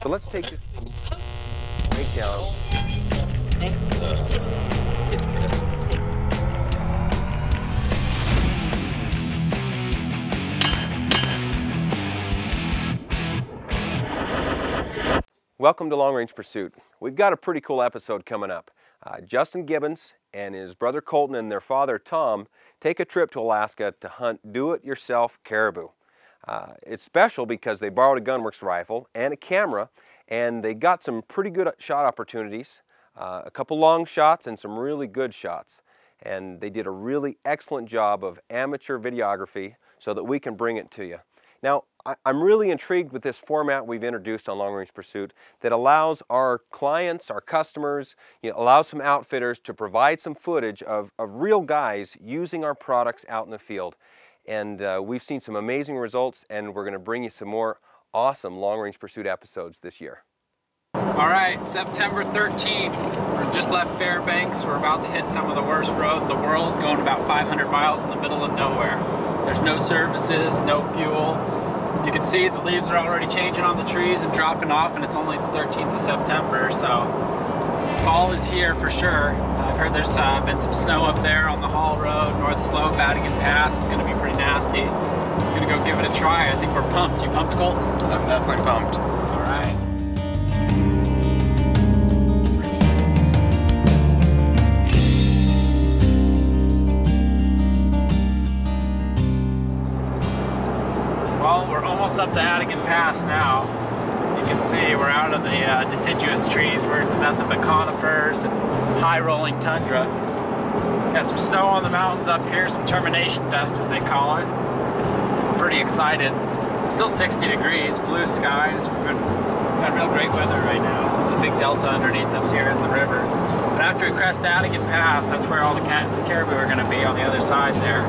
So let's take this right down. Welcome to Long Range Pursuit. We've got a pretty cool episode coming up. Uh, Justin Gibbins and his brother Colton and their father Tom take a trip to Alaska to hunt do-it-yourself caribou. Uh, it's special because they borrowed a Gunwerks rifle and a camera and they got some pretty good shot opportunities, uh, a couple long shots and some really good shots. And they did a really excellent job of amateur videography so that we can bring it to you. Now, I- I'm really intrigued with this format we've introduced on Long Range Pursuit that allows our clients, our customers, you know, allows some outfitters to provide some footage of, of real guys using our products out in the field. And uh, we've seen some amazing results, and we're going to bring you some more awesome Long Range Pursuit episodes this year. All right, September 13th. We're just left Fairbanks. We're about to hit some of the worst road in the world, going about 500 miles in the middle of nowhere. There's no services, no fuel. You can see the leaves are already changing on the trees and dropping off, and it's only the 13th of September, so fall is here for sure. I've heard there's uh, been some snow up there on the Haul Road, North Slope, Atigun Pass. It's going to be pretty nasty. I'm going to go give it a try. I think we're pumped. You pumped, Colton? I'm definitely pumped. All right. Well, we're almost up to Atigun Pass now. You can see we're out of the uh, deciduous trees. We're nothing but conifers and high rolling tundra. Got some snow on the mountains up here, some termination dust as they call it. Pretty excited. It's still 60 degrees, blue skies. We've got real great weather right now. The big delta underneath us here in the river. But after we crest Atigun Pass, that's where all the caribou are going to be on the other side there.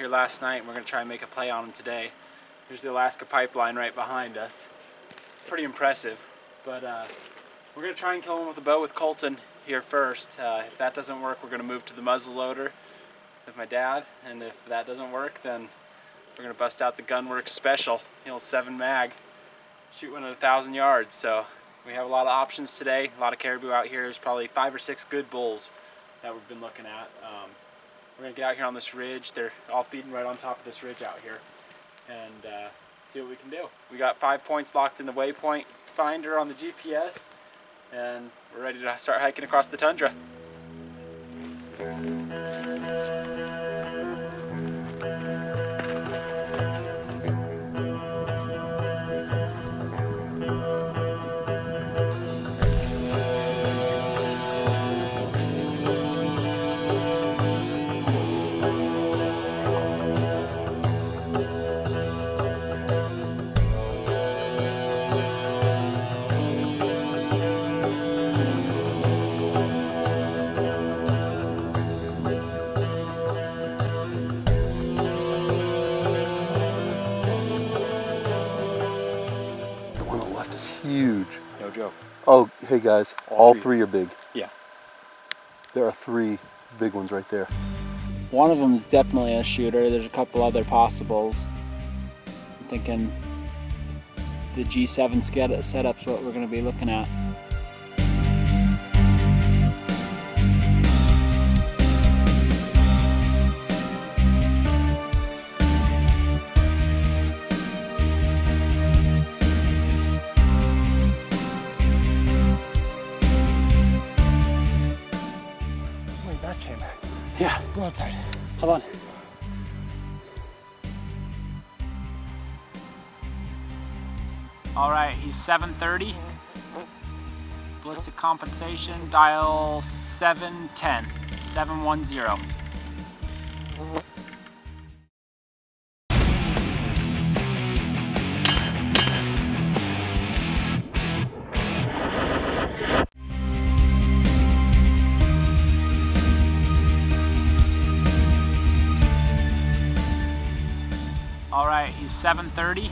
Here last night and we're gonna try and make a play on them today. Here's the Alaska pipeline right behind us. It's pretty impressive, but uh, we're gonna try and kill them with a bow with Colton here first. Uh, if that doesn't work, we're gonna move to the muzzle loader with my dad, and if that doesn't work, then we're gonna bust out the Gunwerks Special, know, seven mag, shoot one at a thousand yards. So we have a lot of options today, a lot of caribou out here. There's probably five or six good bulls that we've been looking at. Um, we're gonna get out here on this ridge. They're all feeding right on top of this ridge out here and uh, see what we can do. We got five points locked in the waypoint finder on the GPS and we're ready to start hiking across the tundra. Hey guys, All all, three. three. are big. Yeah. There are three big ones right there. One of them is definitely a shooter. There's a couple other possibles. I'm thinking the G7 sched- setup's what we're going to be looking at. Outside. hold on. All right, he's 730. Ballistic compensation, dial 710, 710. 730.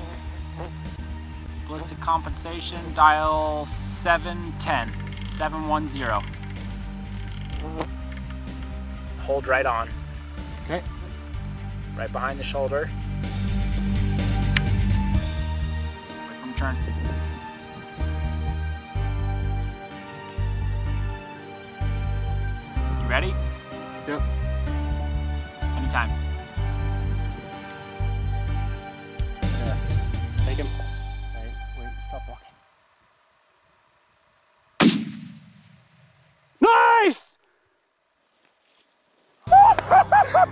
Ballistic compensation, dial 710, 710. Hold right on. Okay. Right behind the shoulder. Wait from turn. You ready? Yep. Anytime.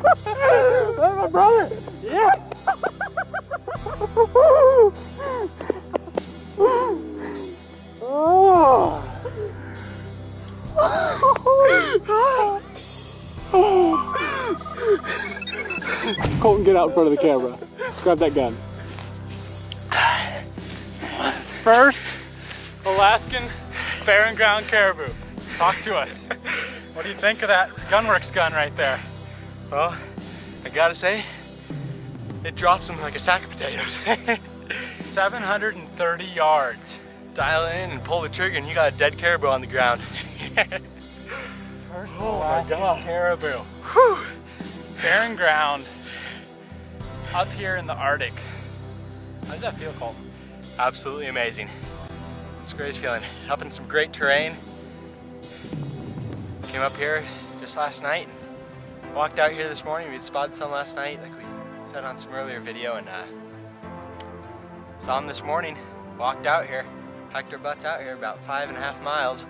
That's my brother! Yeah! Oh. Colton, get out in front of the camera. Grab that gun. First Alaskan Barren Ground Caribou. Talk to us. What do you think of that Gunwerks gun right there? Well, I gotta say, it drops them like a sack of potatoes. 730 yards. Dial in and pull the trigger and you got a dead caribou on the ground. Oh my god. Caribou. Barren ground up here in the Arctic. How does that feel, Colton? Absolutely amazing. It's a great feeling. Up in some great terrain. Came up here just last night. Walked out here this morning. We'd spotted some last night, like we said on some earlier video, and uh, saw them this morning. Walked out here, hiked our butts out here about five and a half miles,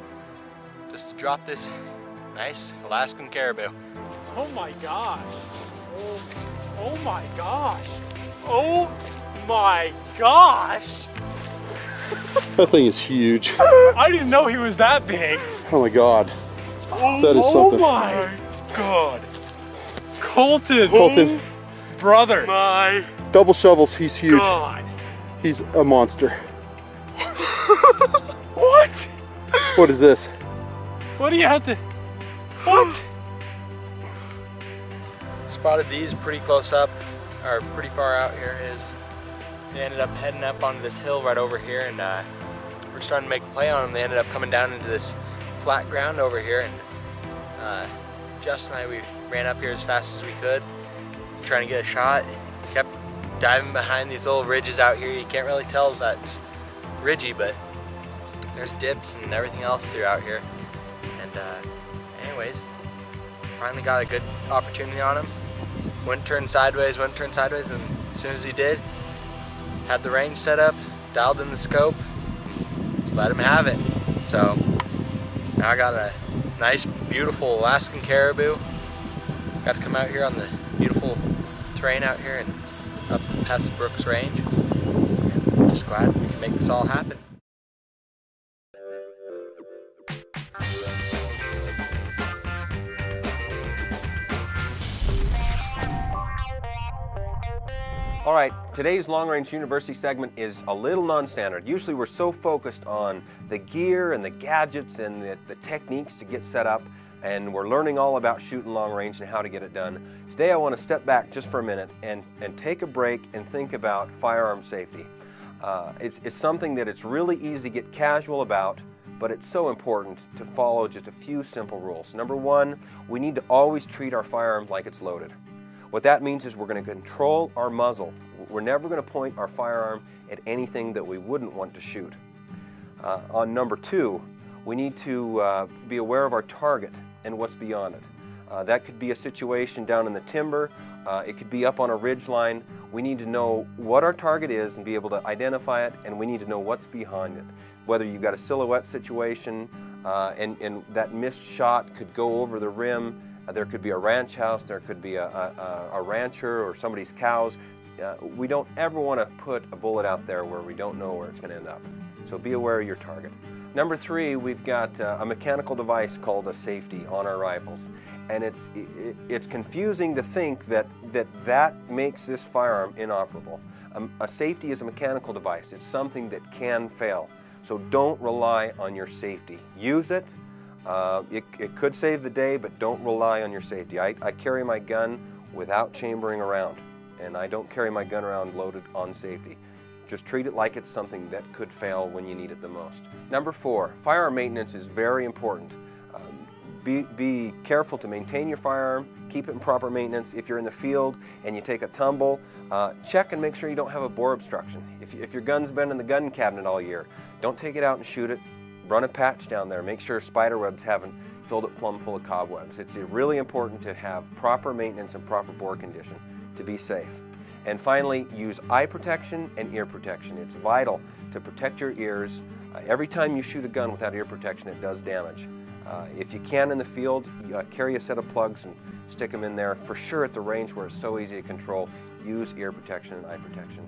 just to drop this nice Alaskan caribou. Oh my gosh. Oh, oh my gosh. Oh my gosh. That thing is huge. I didn't know he was that big. Oh my god. Oh, That is something. Oh my God, Colton. Colton, Brother. my double shovels, he's huge. God. He's a monster. What? What is this? What do you have to? What? spotted these pretty close up, or pretty far out here. Is they ended up heading up onto this hill right over here, and uh, we're starting to make a play on them. They ended up coming down into this flat ground over here, and uh, Justin and I we ran up here as fast as we could, trying to get a shot. Kept diving behind these little ridges out here. You can't really tell that's ridgy, but there's dips and everything else throughout here. And uh, anyways, finally got a good opportunity on him. Wouldn't turn sideways, wouldn't turn sideways, and as soon as he did, had the range set up, dialed in the scope, let him have it. So now I got a nice, beautiful Alaskan caribou. Got to come out here on the beautiful terrain out here and up past the Brooks Range. And just glad we can make this all happen. All right, today's Long Range University segment is a little non-standard. Usually we're so focused on the gear and the gadgets and the, the techniques to get set up, and we're learning all about shooting long range and how to get it done. Today I want to step back just for a minute and, and take a break and think about firearm safety. Uh, it's, it's something that it's really easy to get casual about, but it's so important to follow just a few simple rules. Number one, we need to always treat our firearm like it's loaded. What that means is we're going to control our muzzle. We're never going to point our firearm at anything that we wouldn't want to shoot. Uh, on number two, we need to uh, be aware of our target and what's beyond it. Uh, that could be a situation down in the timber, uh, it could be up on a ridge line. We need to know what our target is and be able to identify it, and we need to know what's behind it. Whether you've got a silhouette situation uh, and, and that missed shot could go over the rim, uh, there could be a ranch house, there could be a, a, a rancher or somebody's cows. Uh, we don't ever want to put a bullet out there where we don't know where it's going to end up. So be aware of your target. Number three, we've got uh, a mechanical device called a safety on our rifles. And it's, it, it's confusing to think that, that that makes this firearm inoperable. Um, a safety is a mechanical device. It's something that can fail. So don't rely on your safety. Use it, uh, it, it, could save the day, but don't rely on your safety. I, I, carry my gun without chambering around. and I don't carry my gun around loaded on safety. Just treat it like it's something that could fail when you need it the most. Number four, firearm maintenance is very important. Um, be, be careful to maintain your firearm, keep it in proper maintenance. If you're in the field and you take a tumble, uh, check and make sure you don't have a bore obstruction. If, if your gun's been in the gun cabinet all year, don't take it out and shoot it. Run a patch down there. Make sure spider webs haven't filled it plumb full of cobwebs. It's really important to have proper maintenance and proper bore condition to be safe. And finally, use eye protection and ear protection. It's vital to protect your ears. Uh, every time you shoot a gun without ear protection, it does damage. Uh, if you can in the field, uh, carry a set of plugs and stick them in there. For sure at the range where it's so easy to control, use ear protection and eye protection.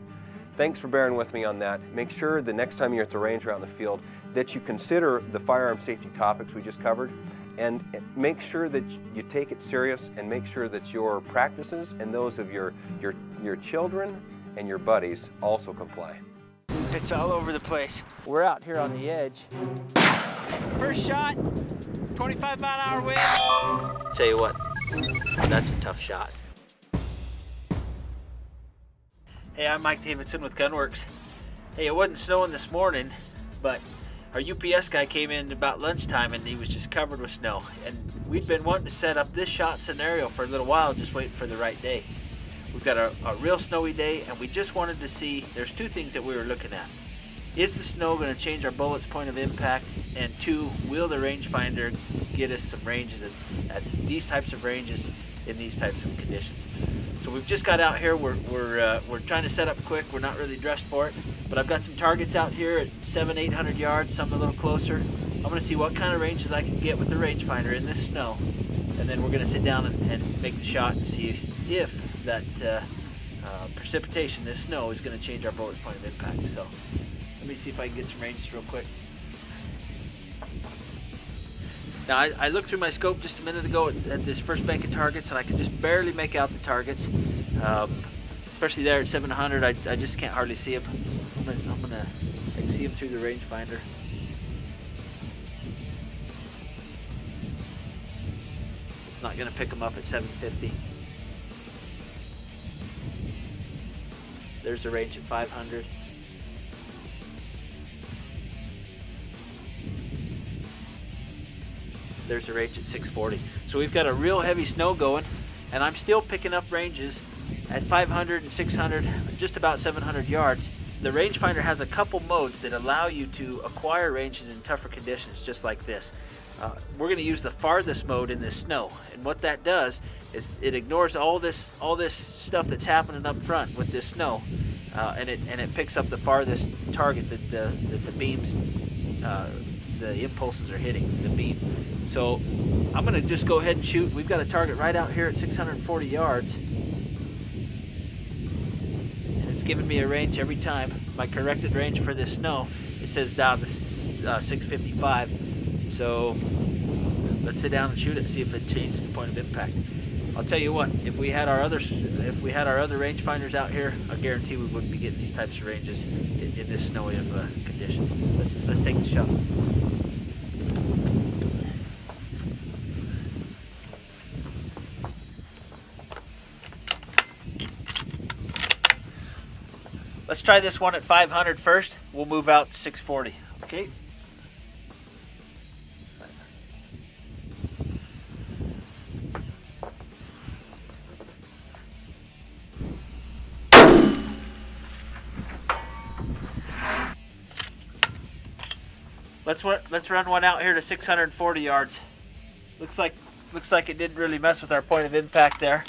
Thanks for bearing with me on that. Make sure the next time you're at the range or out in the field that you consider the firearm safety topics we just covered and make sure that you take it serious and make sure that your practices and those of your, your, your children and your buddies also comply. It's all over the place. We're out here on the edge. First shot, 25 mile an hour wind. Tell you what, that's a tough shot. Hey, I'm Mike Davidson with Gunwerks. Hey, it wasn't snowing this morning, but our UPS guy came in about lunchtime and he was just covered with snow. And we'd been wanting to set up this shot scenario for a little while, just waiting for the right day. We've got a, a real snowy day and we just wanted to see, there's two things that we were looking at. Is the snow going to change our bullet's point of impact? And two, will the rangefinder get us some ranges at, at these types of ranges in these types of conditions? So we've just got out here. We're we're uh, we're trying to set up quick. We're not really dressed for it, but I've got some targets out here at seven, eight hundred yards. Some a little closer. I'm going to see what kind of ranges I can get with the rangefinder in this snow, and then we're going to sit down and, and, make the shot and see if, if that uh, uh, precipitation, this snow, is going to change our bullet's point of impact. So let me see if I can get some ranges real quick. Now, I, I, looked through my scope just a minute ago at, at, this first bank of targets, and I can just barely make out the targets. Um, especially there at 700, I, I, just can't hardly see them. I'm gonna, I'm gonna I can see them through the rangefinder. It's not gonna pick them up at 750. There's a range at 500. there's a range at 640. So we've got a real heavy snow going, and I'm still picking up ranges at 500 and 600, just about 700 yards. The rangefinder has a couple modes that allow you to acquire ranges in tougher conditions, just like this. Uh, we're going to use the farthest mode in this snow, and what that does is it ignores all this all this stuff that's happening up front with this snow, uh, and it and it picks up the farthest target that the that the beams uh, the impulses are hitting the beam. So I'm to just go ahead and shoot. We've got a target right out here at 640 yards. And it's giving me a range every time. My corrected range for this snow, it says down to uh, 655. So let's sit down and shoot it, see if it changes the point of impact. I'll tell you what, if we had our other if we had our other rangefinders out here, I guarantee we wouldn't be getting these types of ranges in, in this snowy of uh, conditions. Let's let's take the shot. Let's try this one at 500 first. We'll move out to 640. Okay. Let's let's run one out here to 640 yards. Looks like looks like it didn't really mess with our point of impact there.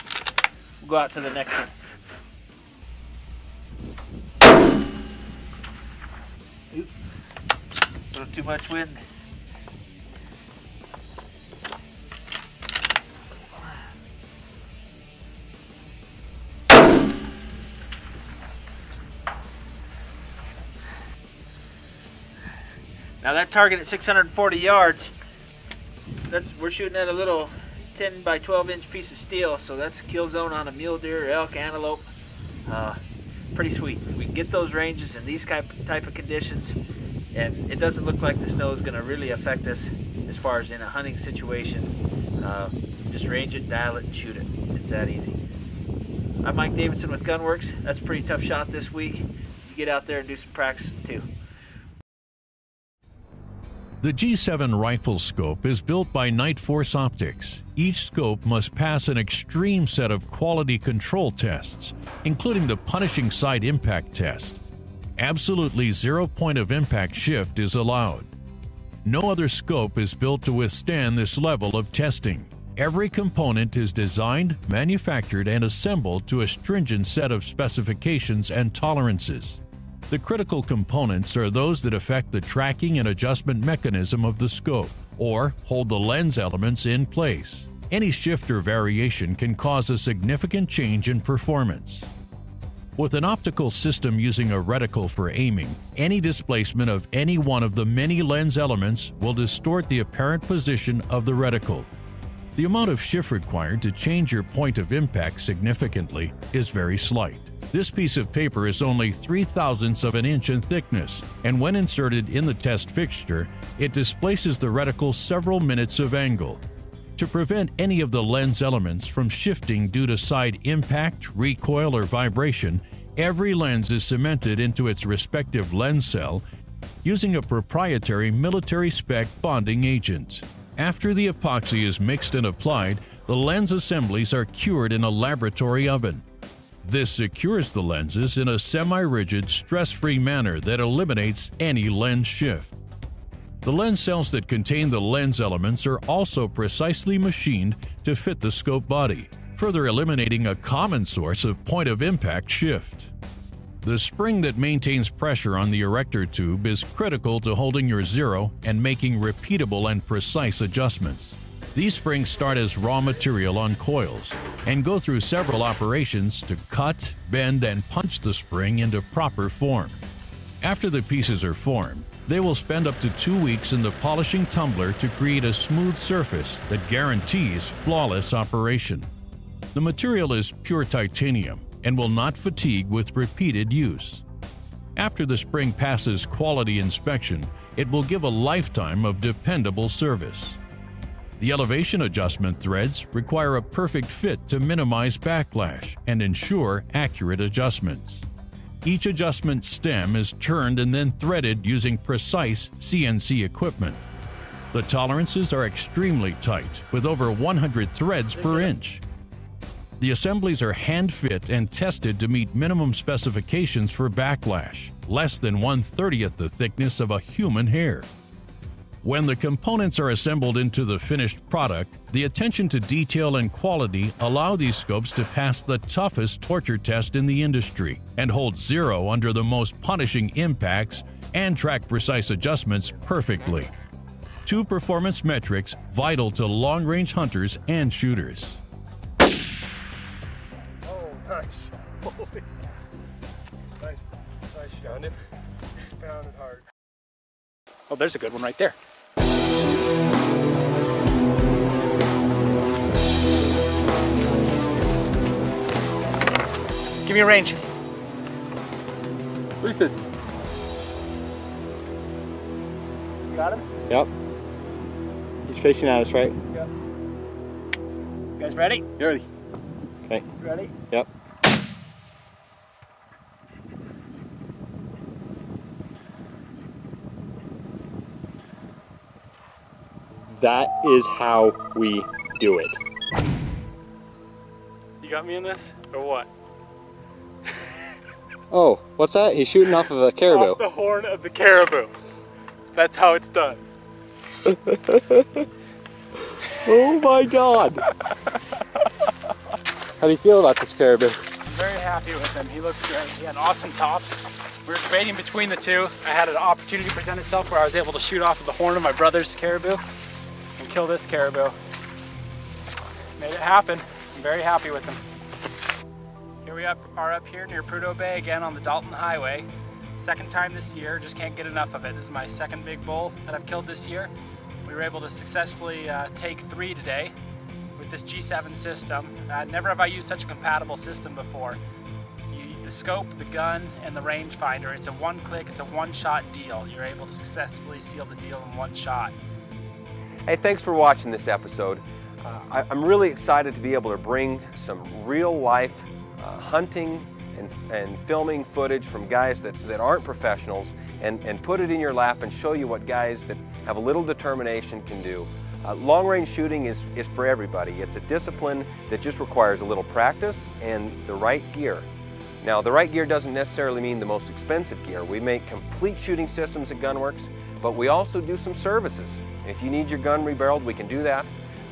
We'll go out to the next one. Oop. A little too much wind. Now that target at 640 yards, that's we're shooting at a little 10 by 12 inch piece of steel, so that's a kill zone on a mule deer, elk, antelope. Uh, pretty sweet. We get those ranges in these type, of conditions, and it doesn't look like the snow is going to really affect us as far as in a hunting situation. Uh, just range it, dial it, and shoot it. It's that easy. I'm Mike Davidson with Gunwerks. That's a pretty tough shot this week. You get out there and do some practicing too. The G7 rifle scope is built by Nightforce Optics. Each scope must pass an extreme set of quality control tests, including the punishing side impact test. Absolutely zero point of impact shift is allowed. No other scope is built to withstand this level of testing. Every component is designed, manufactured, and assembled to a stringent set of specifications and tolerances. The critical components are those that affect the tracking and adjustment mechanism of the scope, or hold the lens elements in place. Any shift or variation can cause a significant change in performance. With an optical system using a reticle for aiming, any displacement of any one of the many lens elements will distort the apparent position of the reticle. The amount of shift required to change your point of impact significantly is very slight. This piece of paper is only 3 thousandths of an inch in thickness, and when inserted in the test fixture, it displaces the reticle several minutes of angle. To prevent any of the lens elements from shifting due to side impact, recoil, or vibration, every lens is cemented into its respective lens cell using a proprietary military spec bonding agent. After the epoxy is mixed and applied, the lens assemblies are cured in a laboratory oven. This secures the lenses in a semi-rigid, stress-free manner that eliminates any lens shift. The lens cells that contain the lens elements are also precisely machined to fit the scope body, further eliminating a common source of point of impact shift. The spring that maintains pressure on the erector tube is critical to holding your zero and making repeatable and precise adjustments. These springs start as raw material on coils and go through several operations to cut, bend, and punch the spring into proper form. After the pieces are formed, they will spend up to two weeks in the polishing tumbler to create a smooth surface that guarantees flawless operation. The material is pure titanium and will not fatigue with repeated use. After the spring passes quality inspection, it will give a lifetime of dependable service. The elevation adjustment threads require a perfect fit to minimize backlash and ensure accurate adjustments. Each adjustment stem is turned and then threaded using precise CNC equipment. The tolerances are extremely tight, with over 100 threads per inch. The assemblies are hand fit and tested to meet minimum specifications for backlash, less than 1 30th the thickness of a human hair. When the components are assembled into the finished product, the attention to detail and quality allow these scopes to pass the toughest torture test in the industry and hold zero under the most punishing impacts and track precise adjustments perfectly. Two performance metrics vital to long range hunters and shooters. Oh, nice. Holy. Nice, nice shot. He's pounded hard. Oh, there's a good one right there. Give me a range. 350. Got him? Yep. He's facing at us, right? You guys ready? You ready? Okay. Ready? Yep. That is how we do it. You got me in this, or what? Oh, what's that? He's shooting off of a caribou. Off the horn of the caribou. That's how it's done. Oh my god! How do you feel about this caribou? I'm very happy with him. He looks great. He had awesome tops. We were debating between the two. I had an opportunity present itself where I was able to shoot off of the horn of my brother's caribou and kill this caribou. Made it happen. I'm very happy with him. We up, are up here near Prudhoe Bay again on the Dalton Highway. Second time this year, just can't get enough of it. This is my second big bull that I've killed this year. We were able to successfully uh, take three today with this G7 system. Uh, never have I used such a compatible system before. You, the scope, the gun, and the rangefinder, it's a one click, it's a one shot deal. You're able to successfully seal the deal in one shot. Hey, thanks for watching this episode. Uh, I, I'm really excited to be able to bring some real life uh, hunting and, and filming footage from guys that, that aren't professionals and, and put it in your lap and show you what guys that have a little determination can do. Uh, long range shooting is, is for everybody. It's a discipline that just requires a little practice and the right gear. Now, the right gear doesn't necessarily mean the most expensive gear. We make complete shooting systems at Gunwerks, but we also do some services. If you need your gun rebarreled, we can do that.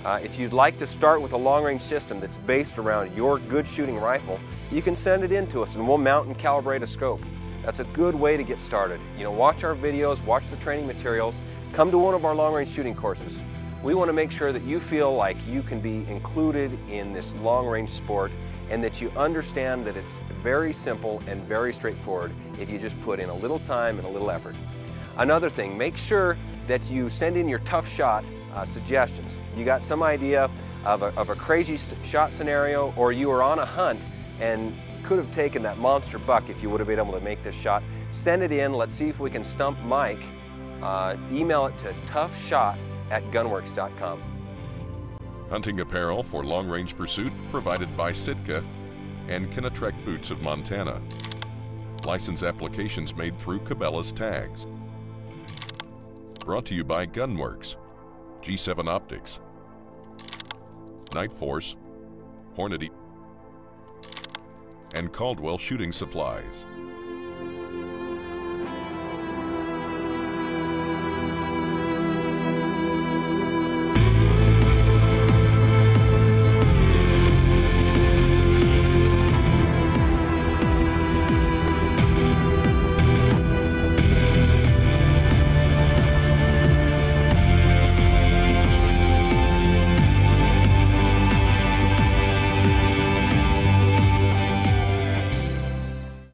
Uh, if you'd like to start with a long-range system that's based around your good shooting rifle, you can send it in to us and we'll mount and calibrate a scope. That's a good way to get started. You know, watch our videos, watch the training materials, come to one of our long-range shooting courses. We want to make sure that you feel like you can be included in this long-range sport and that you understand that it's very simple and very straightforward if you just put in a little time and a little effort. Another thing, make sure that you send in your tough shot uh, suggestions. You got some idea of a, of a crazy shot scenario or you were on a hunt and could have taken that monster buck if you would have been able to make this shot. Send it in, let's see if we can stump Mike. Uh, email it to toughshot at gunwerks.com. Hunting apparel for long-range pursuit provided by Sitka and Kenetrek Boots of Montana. License applications made through Cabela's Tags. Brought to you by Gunwerks, G7 Optics, Nightforce, Hornady, and Caldwell Shooting Supplies.